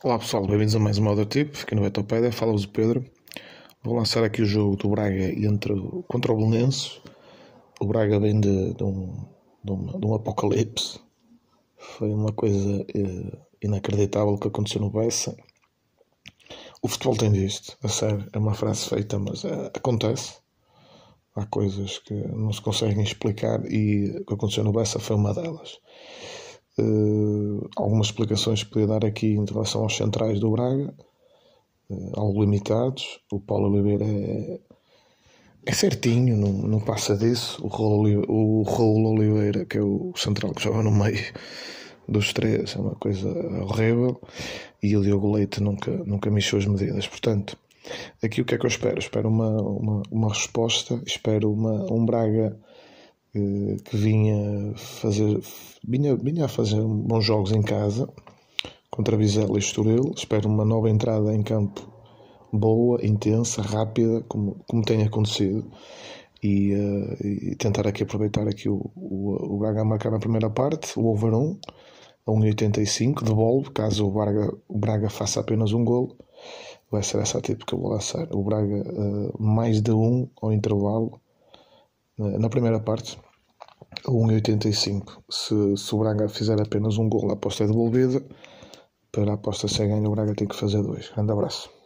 Olá pessoal, bem-vindos a mais Other Tip, aqui no Betopédia, fala-vos o Pedro. Vou lançar aqui o jogo do Braga entre, contra o Belenenses. O Braga vem de, de, um, de, um, de um apocalipse. Foi uma coisa eh, inacreditável que aconteceu no Bessa. O futebol tem disto, a sério, é uma frase feita, mas é, acontece. Há coisas que não se conseguem explicar e o que aconteceu no Bessa foi uma delas. Uh, algumas explicações que podia dar aqui em relação aos centrais do Braga, uh, algo limitados. O Paulo Oliveira é, é certinho, não, não passa disso. O Raul, o Raul Oliveira, que é o central que joga no meio dos três, é uma coisa horrível. E o Diogo Leite nunca, nunca mexeu as medidas. Portanto, aqui o que é que eu espero? Espero uma, uma, uma resposta, espero uma, um Braga que vinha fazer vinha, vinha a fazer bons jogos em casa contra Vizela e Estoril. Espero uma nova entrada em campo boa, intensa, rápida, como, como tem acontecido. E, uh, e tentar aqui aproveitar aqui o, o, o Braga a marcar na primeira parte, o over 1 a 1,85, devolve, caso o Braga, o Braga faça apenas um golo. Vai ser essa a tipo que eu vou lançar. O Braga uh, mais de um ao intervalo na primeira parte, a 1,85. Se, se o Braga fizer apenas um gol, a aposta é devolvida. Para a aposta ser ganha, o Braga tem que fazer dois. Grande abraço.